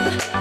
love.